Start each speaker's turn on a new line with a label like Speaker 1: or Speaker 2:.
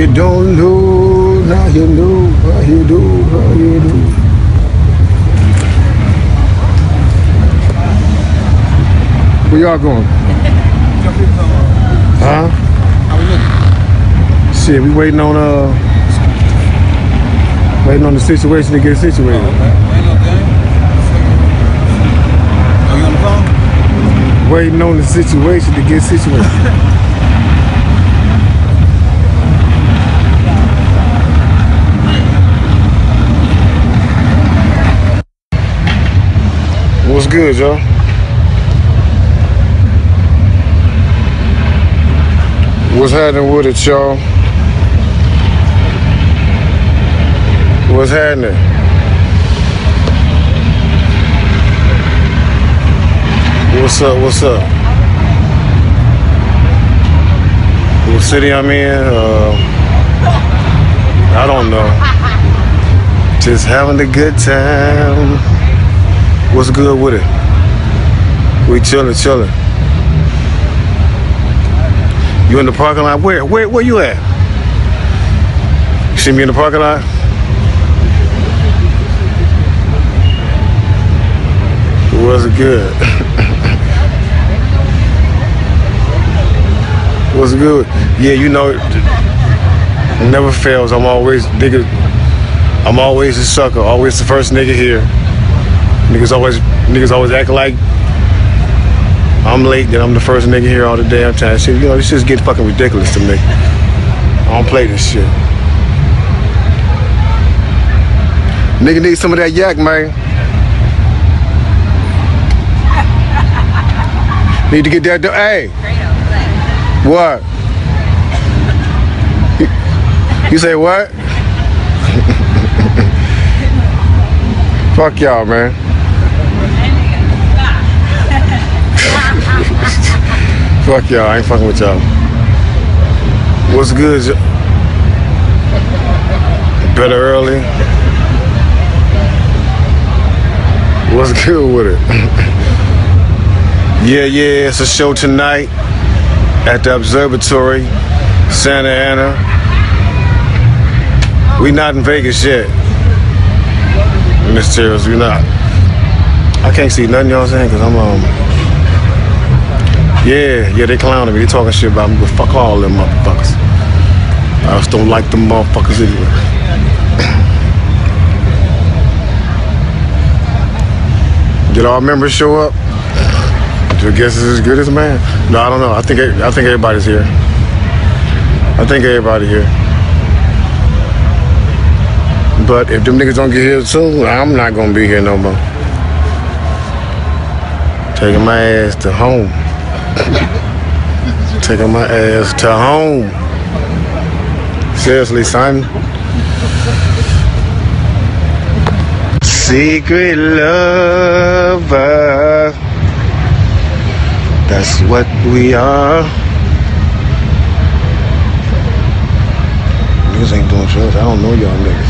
Speaker 1: you don't know, now you know, how you do, how you do. Where y'all going? Huh? Shit, we waiting on uh waiting on the situation to get situated. Waiting on the situation to get situated. What's good, y'all? What's happening with it, y'all? What's happening? What's up? What's up? What city I'm in? Uh, I don't know. Just having a good time. What's good with it? We chilling, chilling. You in the parking lot? Where? Where? Where you at? You see me in the parking lot? What's good? What's good? Yeah, you know, it never fails. I'm always nigga. I'm always a sucker. Always the first nigga here. Niggas always niggas always act like I'm late, then I'm the first nigga here all the damn time. Shit, you know, this shit's getting fucking ridiculous to me. I don't play this shit. Nigga need some of that yak, man. Need to get that. Do- hey, what? You say what? Fuck y'all, man. Fuck y'all. I ain't fucking with y'all. What's good? Better early. What's good with it? yeah, yeah. It's a show tonight at the Observatory, Santa Ana. We not in Vegas yet. Miss we not. I can't see nothing y'all saying because I'm um. Yeah, yeah, they clowning me. They talking shit about me, but fuck all them motherfuckers. I just don't like them motherfuckers anyway. Did all members show up? Do guess is as good as man? No, I don't know. I think I think everybody's here. I think everybody here. But if them niggas don't get here soon, I'm not gonna be here no more. Taking my ass to home. Taking my ass to home. Seriously, son. Secret lover. That's what we are. Niggas ain't doing shows. I don't know y'all niggas.